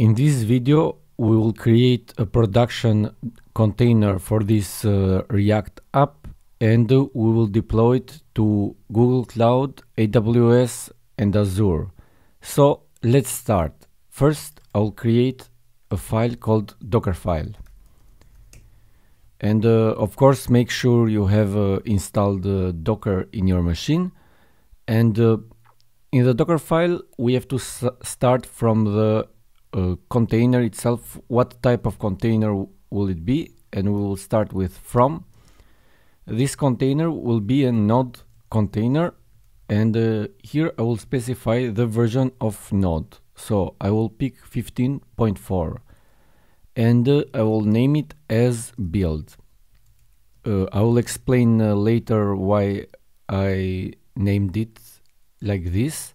In this video we will create a production container for this uh, React app and we will deploy it to Google Cloud, AWS and Azure. So let's start. First I'll create a file called Dockerfile. And uh, of course make sure you have uh, installed uh, Docker in your machine. And uh, in the Docker file we have to start from the uh, container itself, what type of container will it be? And we will start with from. This container will be a node container and uh, here I will specify the version of node. So I will pick 15.4 and uh, I will name it as build. Uh, I will explain uh, later why I named it like this.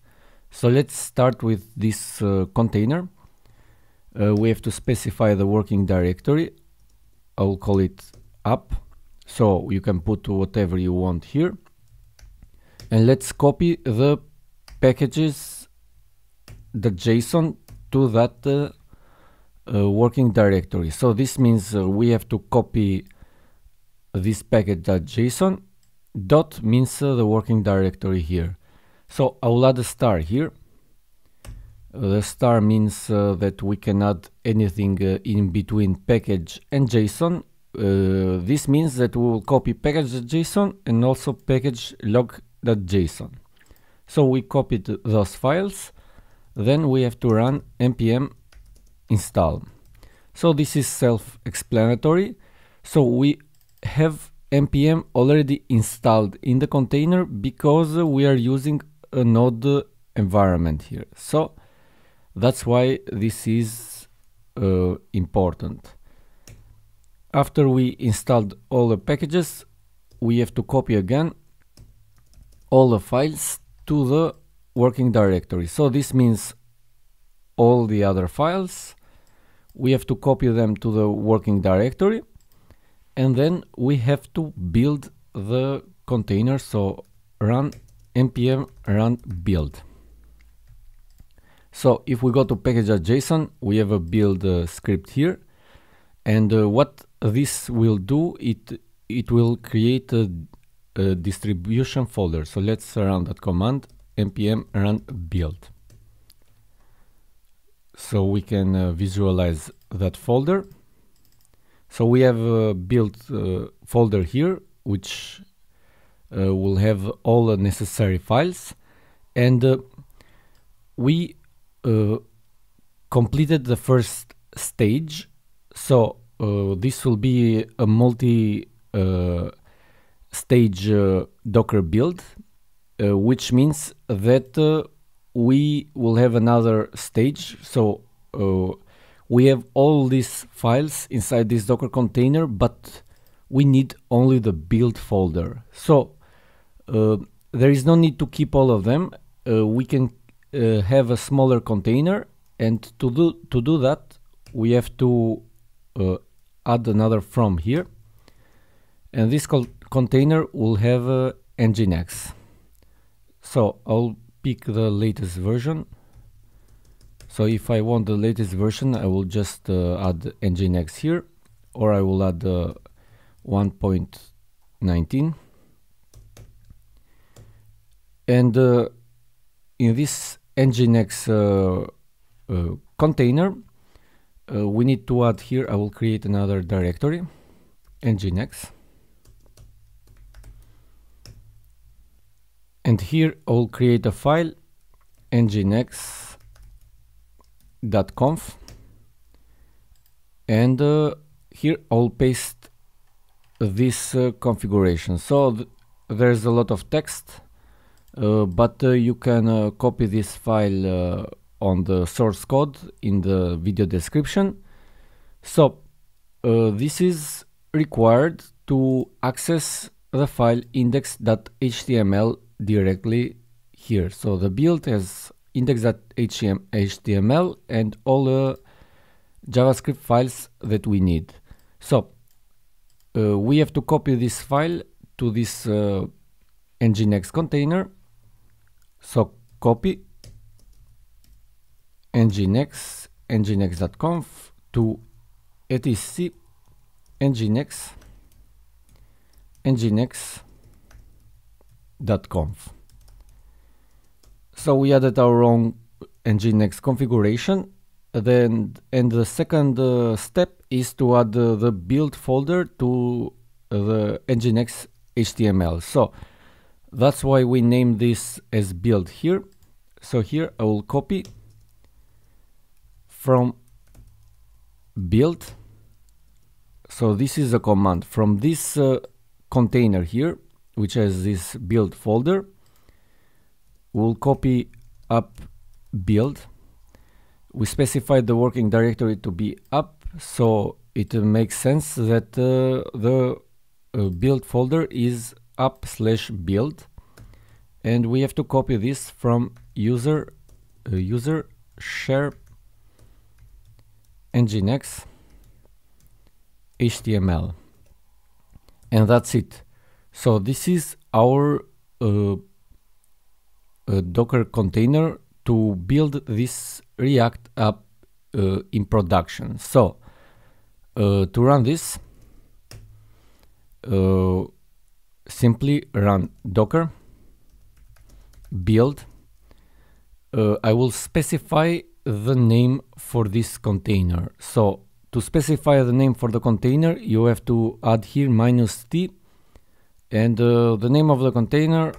So let's start with this container uh, we have to specify the working directory. I will call it app. So you can put whatever you want here. And let's copy the packages the JSON to that uh, uh, working directory. So this means uh, we have to copy this package.json dot means uh, the working directory here. So I will add a star here the star means uh, that we can add anything uh, in between package and JSON. Uh, this means that we will copy package.json and also package-lock.json. So we copied those files, then we have to run npm install. So this is self-explanatory. So we have npm already installed in the container because we are using a node environment here. So that's why this is uh, important. After we installed all the packages, we have to copy again all the files to the working directory. So this means all the other files, we have to copy them to the working directory and then we have to build the container. So run npm run build. So if we go to package.json, we have a build uh, script here. And uh, what this will do, it, it will create a, a, distribution folder. So let's run that command, npm run build. So we can uh, visualize that folder. So we have a build uh, folder here, which uh, will have all the necessary files. And uh, we uh, completed the first stage. So uh, this will be a multi uh, stage Docker build, which means that we will have another stage. So we have all these files inside this Docker container, but we need only the build folder. So uh, there is no need to keep all of them. Uh, we can uh, have a smaller container and to do to do that we have to uh, add another from here. And this container will have uh, nginx so I'll pick the latest version. So if I want the latest version I will just uh, add nginx here or I will add uh, 1.19 and uh, in this nginx uh, uh, container. Uh, we need to add here I will create another directory nginx. And here I will create a file nginx.conf and uh, here I'll paste this uh, configuration. So th there's a lot of text but uh, you can uh, copy this file on the source code in the video description. So this is required to access the file index.html directly here. So the build has index.html and all the JavaScript files that we need. So uh, we have to copy this file to this uh, nginx container so copy nginx nginx.conf to etc nginx nginx.conf. So we added our own nginx configuration. Then, and the second uh, step is to add uh, the build folder to the nginx HTML. So that's why we name this as build here. So here I will copy from build. So this is a command from this uh, container here, which has this build folder. We'll copy up build. We specify the working directory to be up, so it makes sense that uh, the uh, build folder is up slash build. And we have to copy this from user uh, user share nginx html. And that's it. So this is our uh, uh, docker container to build this react app uh, in production. So uh, to run this uh, simply run docker build uh, I will specify the name for this container. So to specify the name for the container you have to add here minus t and uh, the name of the container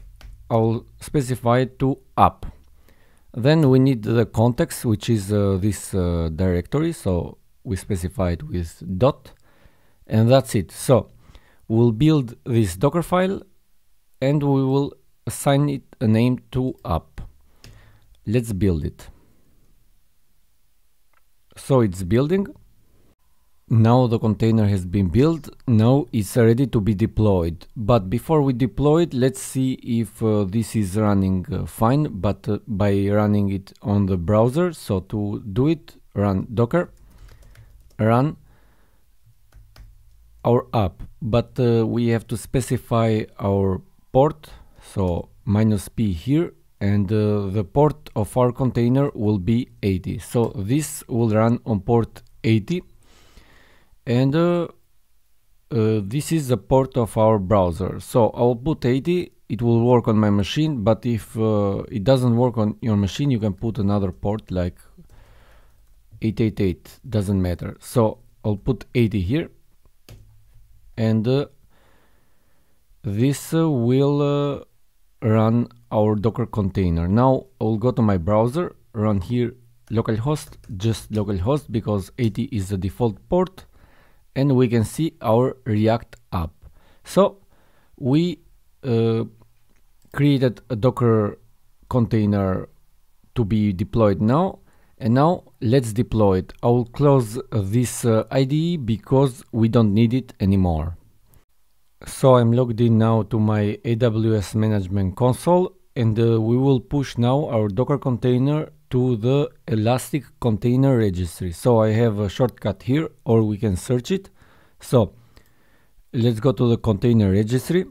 I'll specify it to app. Then we need the context which is uh, this uh, directory. So we specify it with dot and that's it. So we'll build this Docker file and we will assign it a name to app. Let's build it. So it's building. Now the container has been built. Now it's ready to be deployed. But before we deploy it, let's see if uh, this is running uh, fine, but uh, by running it on the browser. So to do it, run docker, run our app, but uh, we have to specify our port, so minus p here, and uh, the port of our container will be 80. So this will run on port 80, and uh, uh, this is the port of our browser. So I'll put 80, it will work on my machine, but if uh, it doesn't work on your machine, you can put another port like 888, doesn't matter. So I'll put 80 here and uh, this uh, will run our docker container. Now i'll go to my browser run here localhost just localhost because 80 is the default port and we can see our react app. So we uh, created a docker container to be deployed now and now let's deploy it. I will close this uh, IDE because we don't need it anymore. So I'm logged in now to my AWS management console and uh, we will push now our Docker container to the Elastic Container Registry. So I have a shortcut here or we can search it. So let's go to the container registry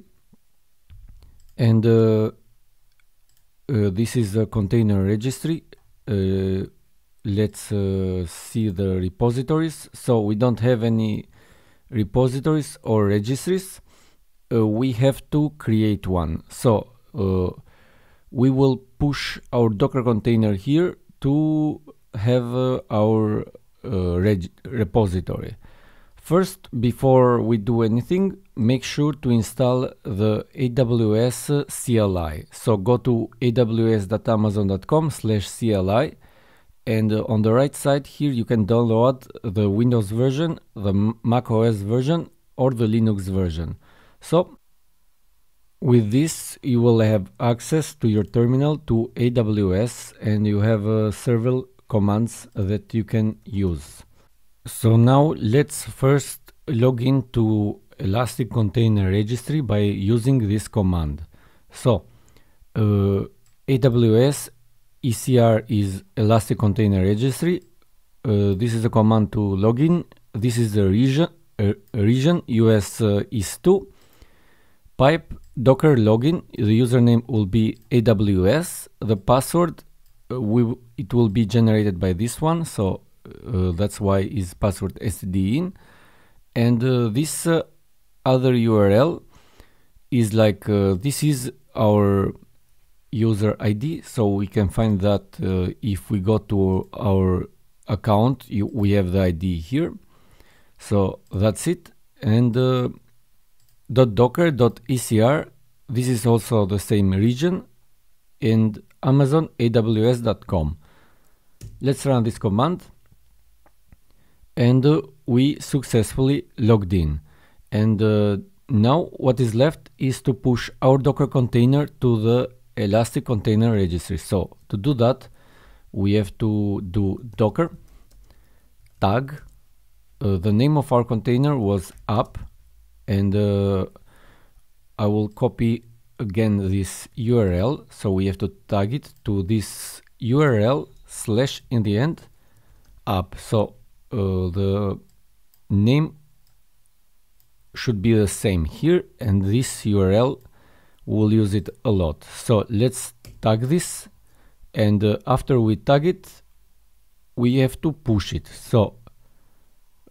and uh, uh, this is the container registry uh, let's uh, see the repositories. So we don't have any repositories or registries. Uh, we have to create one. So uh, we will push our Docker container here to have uh, our uh, repository. First, before we do anything, make sure to install the AWS CLI. So go to aws.amazon.com slash CLI and uh, on the right side here you can download the Windows version, the Mac OS version or the Linux version. So with this you will have access to your terminal to AWS and you have uh, several commands that you can use. So now let's first log into Elastic Container Registry by using this command. So uh, AWS ECR is Elastic Container Registry. Uh, this is a command to login. This is the region, uh, region US uh, is 2. Pipe docker login. The username will be AWS. The password uh, we, it will be generated by this one. So uh, that's why is password std in and uh, this other url is like this is our user id so we can find that uh, if we go to our account you, we have the id here. So that's it. And uh, .docker.ecr this is also the same region. And amazon aws.com let's run this command. And uh, we successfully logged in. And uh, now what is left is to push our docker container to the elastic container registry. So to do that we have to do docker tag uh, the name of our container was app and uh, I will copy again this URL so we have to tag it to this URL slash in the end app. So uh, the name should be the same here and this URL will use it a lot. So let's tag this and uh, after we tag it we have to push it. So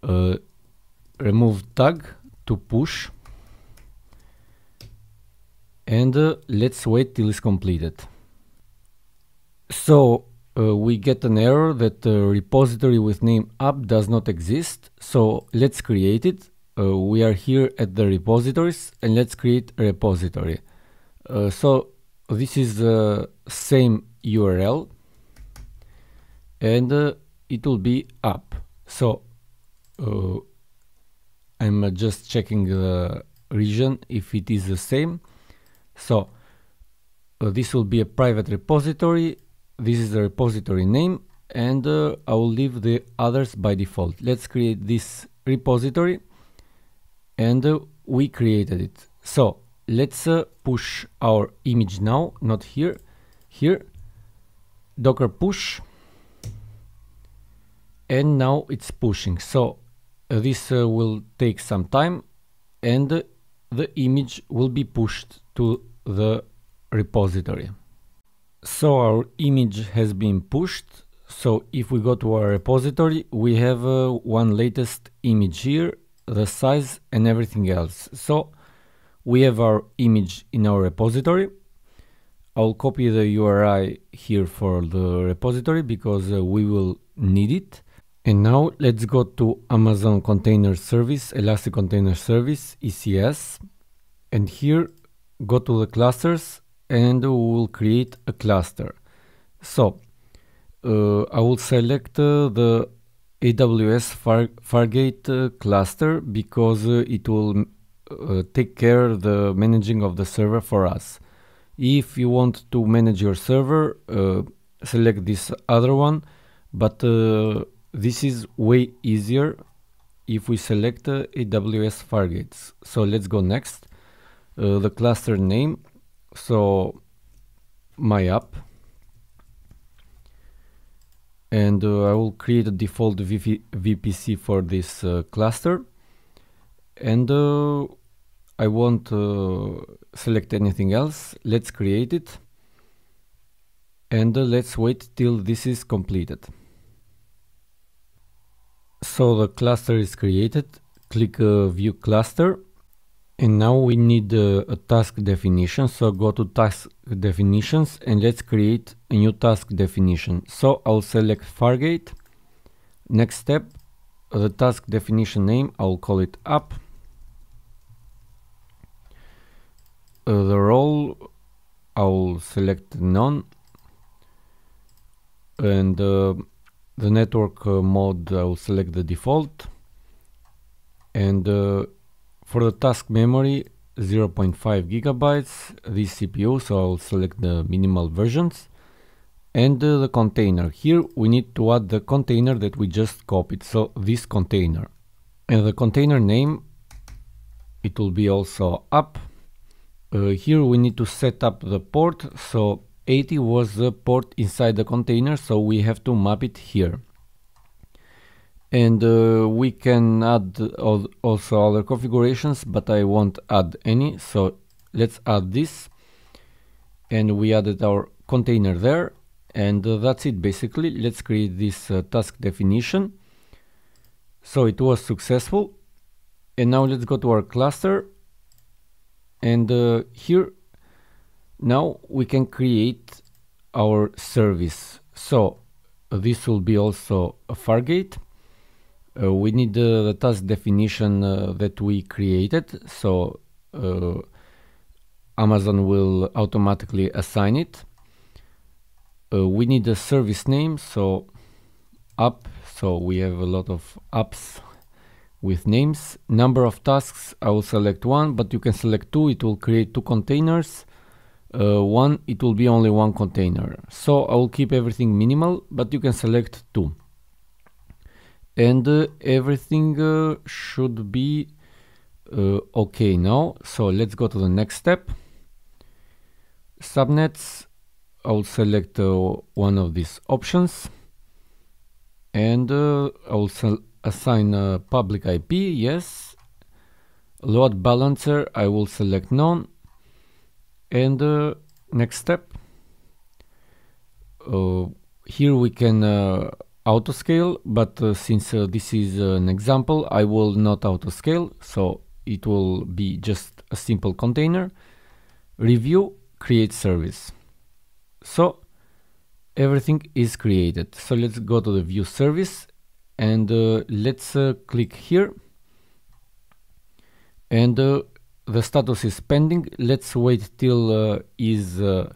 uh, remove tag to push and uh, let's wait till it's completed. So uh, we get an error that the repository with name app does not exist. So let's create it. Uh, we are here at the repositories and let's create a repository uh, so this is the same url and uh, it will be up. so uh, I'm uh, just checking the region if it is the same. So uh, this will be a private repository. This is the repository name and I will leave the others by default. Let's create this repository and we created it. So let's uh, push our image now not here here docker push and now it's pushing so uh, this uh, will take some time and the image will be pushed to the repository. So our image has been pushed. So if we go to our repository, we have uh, one latest image here, the size and everything else. So we have our image in our repository. I'll copy the URI here for the repository because uh, we will need it. And now let's go to Amazon Container Service, Elastic Container Service, ECS. And here go to the clusters and we will create a cluster. So uh, I will select uh, the AWS Far Fargate uh, cluster because uh, it will uh, take care the managing of the server for us. If you want to manage your server, uh, select this other one, but this is way easier if we select uh, AWS Fargates. So let's go next. Uh, the cluster name. So my app. And uh, I will create a default VP VPC for this uh, cluster. And uh, I won't uh, select anything else. Let's create it. And let's wait till this is completed. So the cluster is created, click uh, view cluster and now we need uh, a task definition. So go to task definitions and let's create a new task definition. So I'll select Fargate. Next step, the task definition name, I'll call it app. The role, I'll select none. And uh, the network uh, mode I will select the default. And uh, for the task memory 0.5 gigabytes this CPU so I'll select the minimal versions. And uh, the container. Here we need to add the container that we just copied so this container. And the container name it will be also up uh, here we need to set up the port. So 80 was the port inside the container so we have to map it here. And uh, we can add also other configurations but I won't add any. So let's add this. And we added our container there. And uh, that's it basically. Let's create this uh, task definition. So it was successful. And now let's go to our cluster and uh, here now we can create our service. So this will be also a fargate. Uh, we need uh, the task definition uh, that we created. So uh, Amazon will automatically assign it. Uh, we need a service name so app. So we have a lot of apps with names number of tasks I will select one but you can select two it will create two containers. Uh, one it will be only one container. So I will keep everything minimal but you can select two. And uh, everything uh, should be uh, okay now. So let's go to the next step. Subnets I will select uh, one of these options. And uh, I will assign a public IP yes. Load balancer I will select none. And uh, next step. Uh, here we can uh, auto scale but uh, since uh, this is an example I will not auto scale so it will be just a simple container. Review create service. So everything is created. So let's go to the view service and uh, let's click here. And the status is pending. Let's wait till uh, is uh,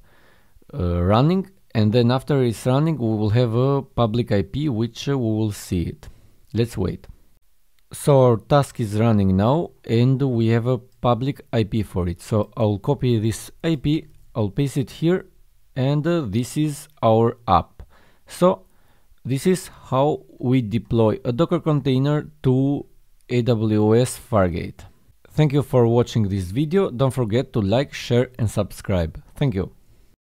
uh, running. And then after it's running we will have a public IP which uh, we will see it. Let's wait. So our task is running now and we have a public IP for it. So I'll copy this IP I'll paste it here and uh, this is our app. So this is how we deploy a docker container to AWS Fargate Thank you for watching this video, don't forget to like, share and subscribe. Thank you.